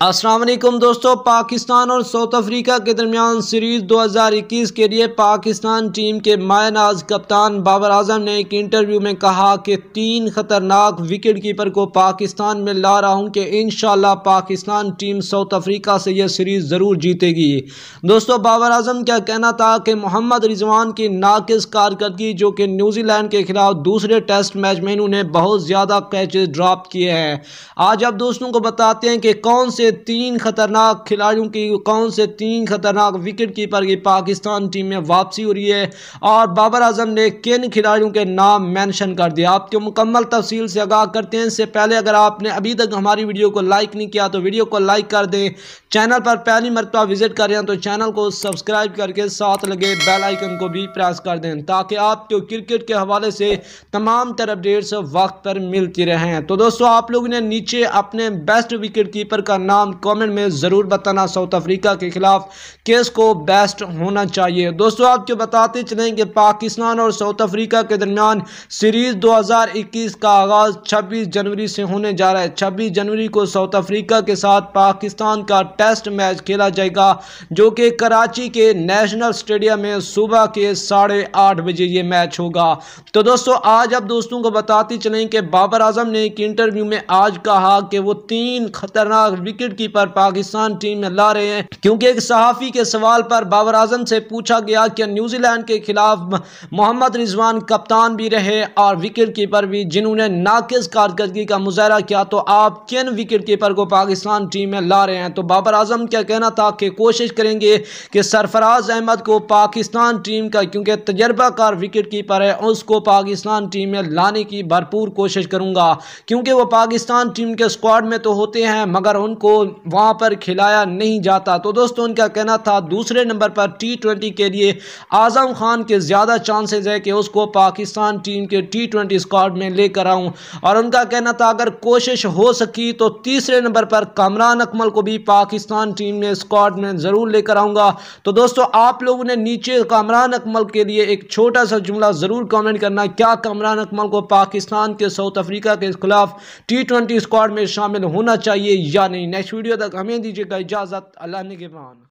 वालेकुम दोस्तों, पाकिस्तान और साउथ अफ्रीका के दरमियान सीरीज़ 2021 के लिए पाकिस्तान टीम के मायनाज कप्तान बाबर आज़म ने एक इंटरव्यू में कहा कि तीन ख़तरनाक विकेट कीपर को पाकिस्तान में ला रहा हूँ कि इन पाकिस्तान टीम साउथ अफ्रीका से यह सीरीज़ ज़रूर जीतेगी। दोस्तों, बाबर आज़म क्या कहना था कि मोहम्मद रिजवान की नाकस कारकर्दगी जो कि न्यूजीलैंड के खिलाफ दूसरे टेस्ट मैच में इन्होंने बहुत ज़्यादा कैचेज़ ड्रॉप किए हैं। आज आप दोस्तों को बताते हैं कि कौन से तीन खतरनाक खिलाड़ियों की कौन से तीन खतरनाक विकेट कीपर की पाकिस्तान टीम में वापसी हो रही है? और बाबर आज़म ने किन खिलाड़ियों के नाम मेंशन कर दिया? आपको मुकम्मल तफसील से आगाह करते हैं। इससे पहले अगर आपने अभी तक हमारी वीडियो को लाइक नहीं किया तो वीडियो को लाइक कर दें। चैनल पर पहली मरतबा विज़िट कर तो चैनल को सब्सक्राइब करके साथ लगे बेल आइकन को भी प्रेस कर दें, ताकि आपको क्रिकेट के हवाले से तमाम तर अपडेट्स वक्त पर मिलती रहें। तो दोस्तों, आप लोगों ने नीचे अपने बेस्ट विकेट कीपर का नाम नाम कमेंट में ज़रूर बताना साउथ अफ्रीका के खिलाफ केस को बेस्ट होना चाहिए। दोस्तों, आपको बताते चलें कि पाकिस्तान और साउथ अफ्रीका के दरमियान सीरीज़ 2021 का आगाज़ 26 जनवरी से होने जा रहा है। 26 जनवरी को साउथ अफ्रीका के साथ पाकिस्तान का टेस्ट मैच खेला जाएगा, जो कि कराची के नेशनल स्टेडियम में सुबह के साढ़े आठ बजे ये मैच होगा। तो दोस्तों, आज आप दोस्तों को बताते चलें कि बाबर आज़म ने एक इंटरव्यू में आज कहा कि वो तीन खतरनाक विकेट कीपर पाकिस्तान टीम में ला रहे हैं, क्योंकि एक सहाफ़ी के सवाल पर बाबर आज़म से पूछा गया कि न्यूजीलैंड के खिलाफ मोहम्मद रिजवान कप्तान भी रहे और विकेट कीपर भी, जिन्होंने नाकिस कारकर्दगी का मुजाहरा किया तो आप किन विकेट कीपर को पाकिस्तान टीम में ला रहे हैं? तो बाबर आज़म क्या कहना था कि कोशिश करेंगे कि सरफराज अहमद को पाकिस्तान टीम का, क्योंकि तजर्बाकार विकेट कीपर है, उसको पाकिस्तान टीम में लाने की भरपूर कोशिश करूँगा, क्योंकि वो पाकिस्तान टीम के स्क्वाड में तो होते हैं, मगर उनको वहाँ पर खिलाया नहीं जाता। तो दोस्तों, उनका कहना था, दूसरे नंबर पर टी ट्वेंटी के लिए आज़म खान के ज़्यादा चांसेस है कि उसको पाकिस्तान टीम के टी ट्वेंटी स्क्वाड में लेकर आऊँ। और उनका कहना था, अगर कोशिश हो सकी तो तीसरे नंबर पर कमरान अकमल को भी पाकिस्तान टीम में स्क्वाड में ज़रूर लेकर आऊँगा। तो दोस्तों, आप लोगों ने नीचे कमरान अकमल के लिए एक छोटा सा जुमला ज़रूर कमेंट करना, क्या कमरान अकमल को पाकिस्तान के साउथ अफ्रीका के खिलाफ टी ट्वेंटी स्क्वाड में शामिल होना चाहिए या नहीं? नेक्स्ट वीडियो तक हमें दीजिएगा इजाज़त अल्लाह ने के मान